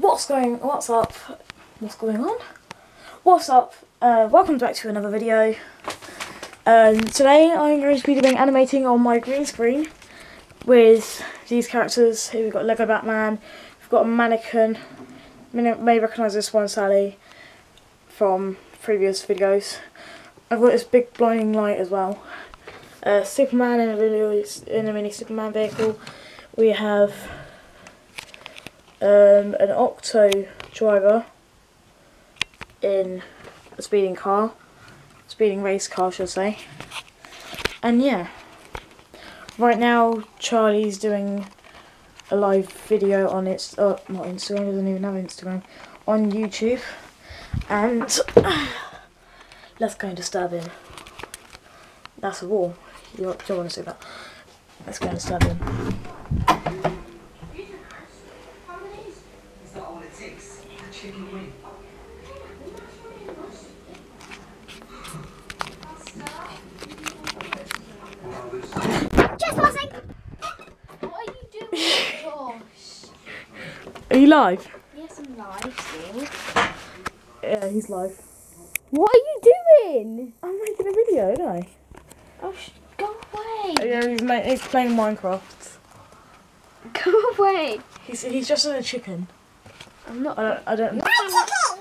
What's going what's up? What's going on? What's up? Uh, welcome back to another video. Um, today I'm going to be doing animating on my green screen with these characters. Here we've got Lego Batman, we've got a mannequin, you may recognise this one Sally from previous videos. I've got this big blinding light as well. Uh, Superman in a, little, in a mini Superman vehicle. We have um, an Octo driver in a speeding car, speeding race car, should I say. And yeah, right now Charlie's doing a live video on its, uh, not Instagram, doesn't even have Instagram, on YouTube. And let's go and disturb him. That's a wall. You don't, want to see that. Let's go and disturb him. Is that all it takes? A chicken wing. What are you doing, Josh? Are you live? Yes, I'm live still. Yeah, he's live. What are you doing? I'm making a video, don't I? Oh, sh- go away. Yeah, he's, he's playing Minecraft. Go away. He's he's just a chicken. I'm not. I don't I don't.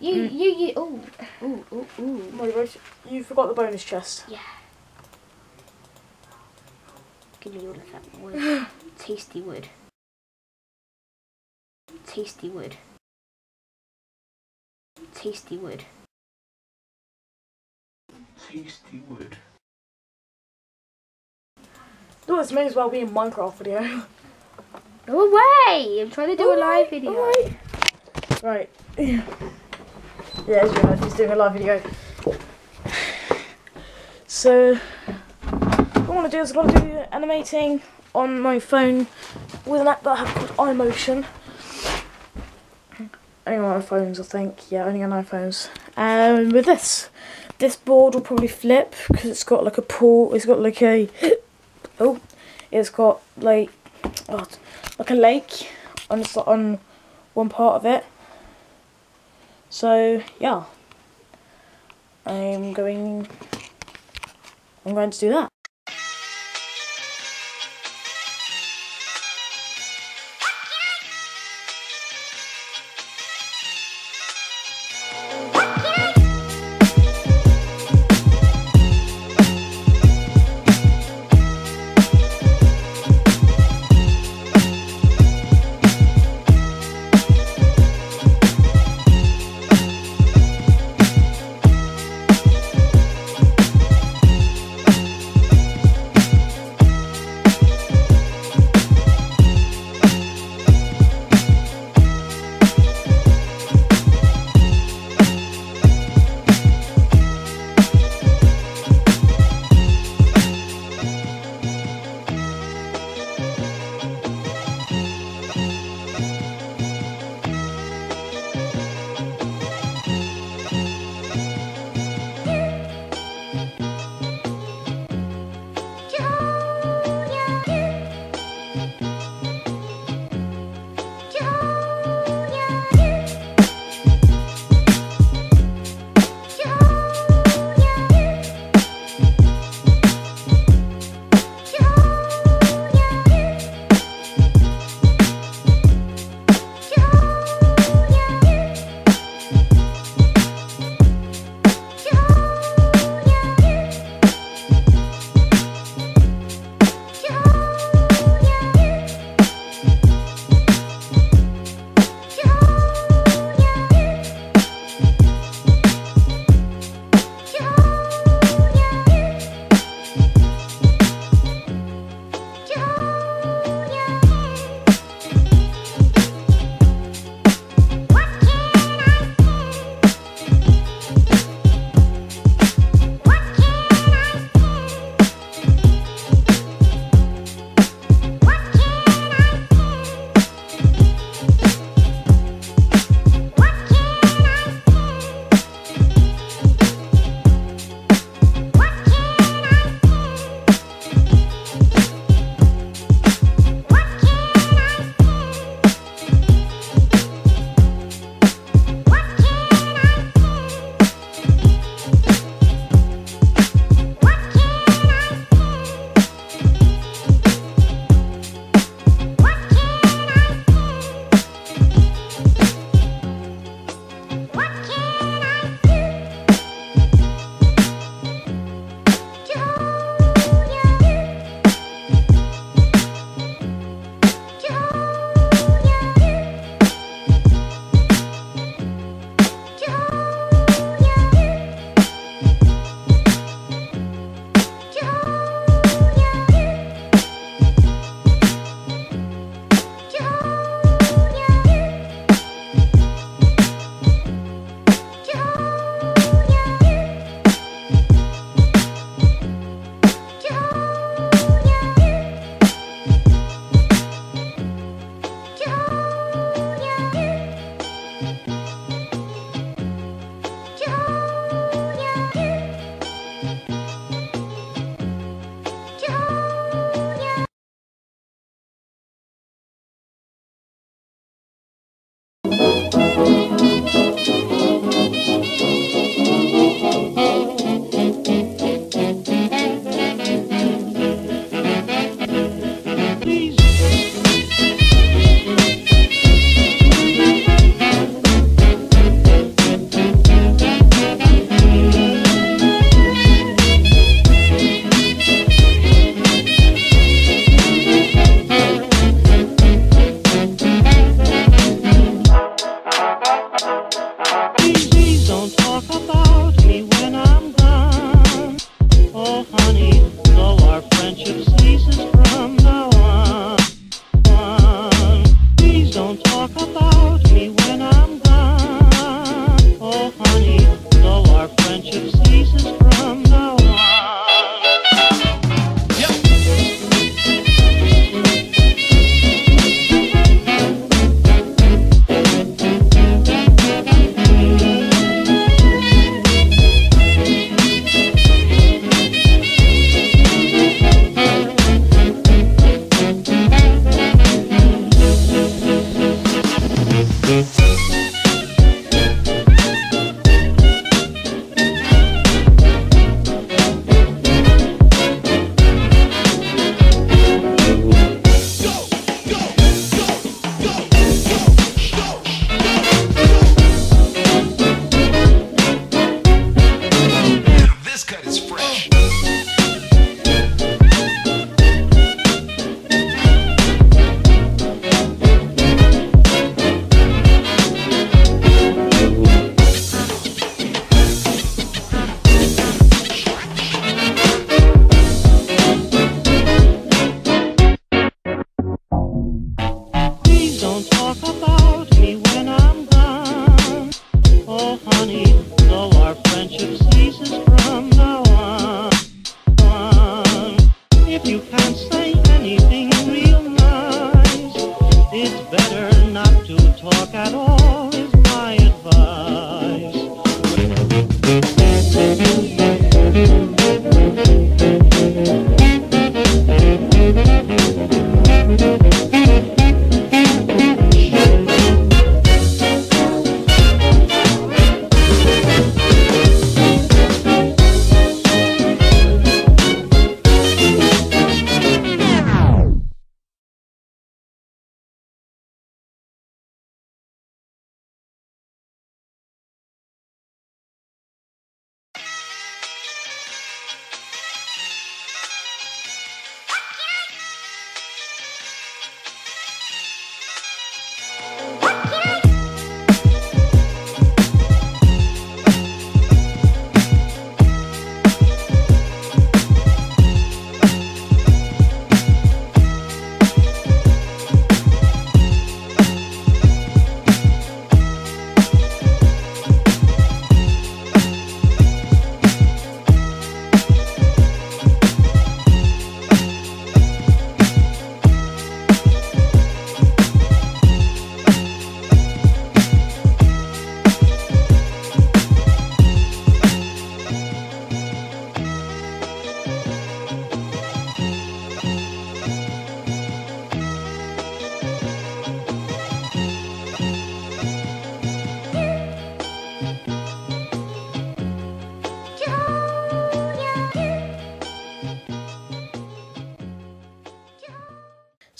You, Mm. you, you. Ooh, ooh, ooh, ooh. Molly you forgot the bonus chest. Yeah. Give me all of that wood. Tasty wood. Tasty wood. Tasty wood. Tasty wood. No, this may as well be a Minecraft video. Go away! I'm trying to do a live video. Alright. Right. Yeah, Yeah, as you know, he's doing a live video. So, what I want to do is I want to do animating on my phone with an app that I have called iMotion. Only on iPhones, I think. Yeah, only on iPhones. And with this, this board will probably flip because it's got like a pool. It's got like a oh, it's got like oh, like a lake on on one part of it. So yeah, I'm going. I'm going to do that.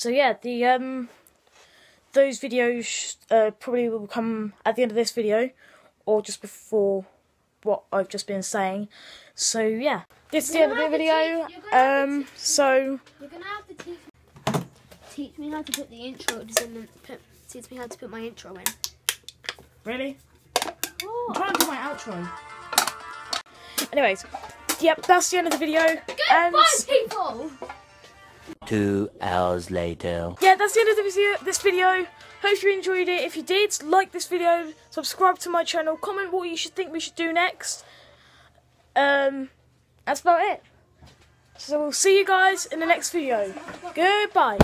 So yeah, the um, those videos uh, probably will come at the end of this video, or just before what I've just been saying. So yeah, this is the end of the video. Um, so You're gonna have to teach teach me how to put the intro in. Put, teach me how to put my intro in. really, I'm trying to do my outro. Anyways, yep, that's the end of the video. and people. Two hours later. yeah, that's the end of the video, this video. Hope you enjoyed it. If you did, like this video, subscribe to my channel, comment what you should think we should do next. Um, that's about it. So we'll see you guys in the next video. Goodbye.